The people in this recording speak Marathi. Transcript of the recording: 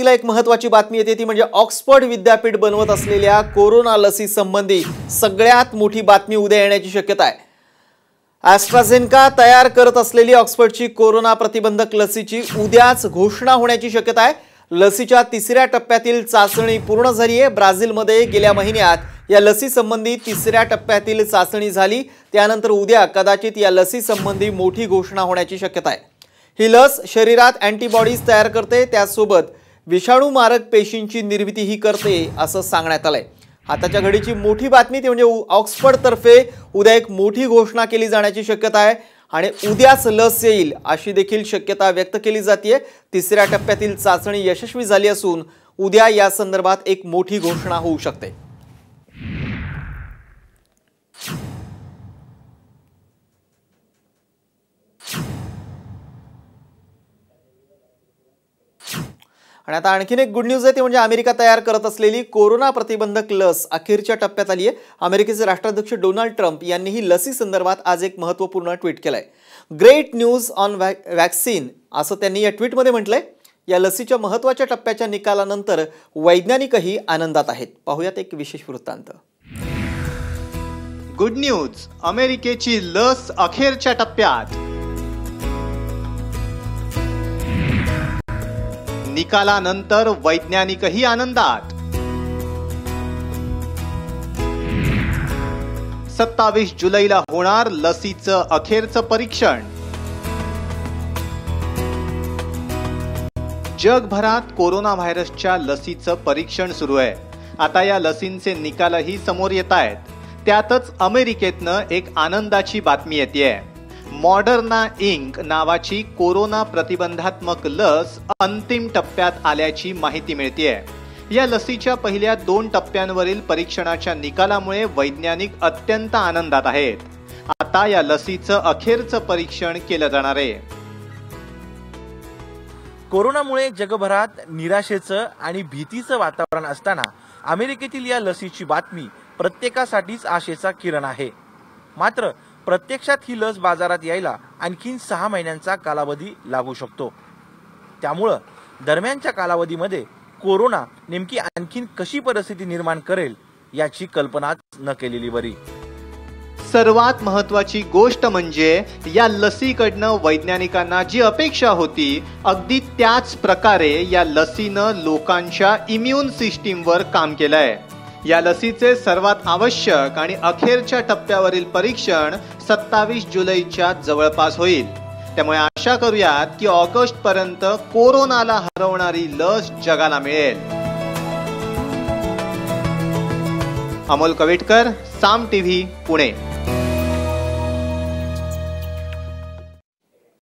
तिला एक महत्वाची बातमी येते ती म्हणजे ऑक्सफर्ड विद्यापीठ बनवत असलेल्या कोरोना लसी संबंधी सगळ्यात मोठी बातमी उद्या येण्याची शक्यता आहे. ॲस्ट्राझेनका तयार करत असलेली ऑक्सफर्डची कोरोना प्रतिबंधक लसीची उद्याच घोषणा होण्याची शक्यता आहे. लसीच्या तिसऱ्या टप्प्यातील चाचणी पूर्ण झाली आहे. ब्राझीलमध्ये गेल्या महिन्यात या लसीसंबंधी तिसऱ्या टप्प्यातील चाचणी झाली. त्यानंतर उद्या कदाचित या लसीसंबंधी मोठी घोषणा होण्याची शक्यता आहे. ही लस शरीरात अँटीबॉडीज तयार करते. त्यासोबत विषाणू मारक पेशींची निर्मितीही करते असं सांगण्यात आलंय. आताच्या घडीची मोठी बातमी ती म्हणजे उ- ऑक्सफर्डतर्फे उद्या एक मोठी घोषणा केली जाण्याची शक्यता आहे आणि उद्याच लस येईल अशी देखील शक्यता व्यक्त केली जाते तिसऱ्या टप्प्यातील चाचणी यशस्वी झाली असून उद्या या संदर्भात एक मोठी घोषणा होऊ शकते. आणि आता आणखीन एक गुड न्यूज आहे ती म्हणजे अमेरिका तयार करत असलेली कोरोना प्रतिबंधक लस अखेरच्या टप्प्यात आली आहे. अमेरिकेचे राष्ट्राध्यक्ष डोनाल्ड ट्रम्प यांनी ही लसी संदर्भात आज एक महत्त्वपूर्ण ट्विट केलंय. ग्रेट न्यूज ऑन वॅक्सिन असं त्यांनी या ट्विटमध्ये म्हटलंय. या लसीच्या महत्त्वाच्या टप्प्याच्या निकालानंतर वैज्ञानिकही आनंदात आहेत. पाहूयात एक विशेष वृत्तांत. गुड न्यूज अमेरिकेची लस अखेरच्या टप्प्यात. निकालानंतर वैज्ञानिकही आनंदात. सत्तावीस जुलैला होणार लसीचं अखेरचं परीक्षण. जगभरात कोरोना व्हायरसच्या लसीचं परीक्षण सुरू आहे. आता या लसींचे निकालही समोर येत आहेत. त्यातच अमेरिकेतनं एक आनंदाची बातमी येते मॉडर्ना इंक नावाची कोरोना प्रतिबंधात्मक लस अंतिम टप्प्यात आल्याची माहिती मिळते या लसीच्या पहिल्या दोन टप्प्यांवरील परीक्षणाच्या निकालामुळे वैज्ञानिक अत्यंत आनंदात आहेत. आता या लसीचं अखेरचं परीक्षण केलं जाणार आहे. कोरोनामुळे जगभरात निराशेचं आणि भीतीचं वातावरण असताना अमेरिकेतील या लसीची बातमी प्रत्येकासाठीच आशेचा किरण आहे. मात्र प्रत्यक्षात ही लस बाजारात यायला आणखीन सहा महिन्यांचा कालावधी लागू शकतो. त्यामुळं दरम्यानच्या कालावधीमध्ये कोरोना नेमकी आणखीन कशी परिस्थिती निर्माण करेल याची कल्पनाच न केलेली बरी. सर्वात महत्वाची गोष्ट म्हणजे या लसीकडनं वैज्ञानिकांना जी अपेक्षा होती अगदी त्याच प्रकारे या लसीनं लोकांच्या इम्युन सिस्टीमवर काम केलंय. या लसीचे सर्वात आवश्यक आणि अखेरच्या टप्प्यावरील परीक्षण सत्तावीस जुलैच्या जवळपास होईल. त्यामुळे आशा करूयात की ऑगस्ट पर्यंत कोरोनाला हरवणारी लस जगाला मिळेल. अमोल कवेटकर साम टीव्ही पुणे.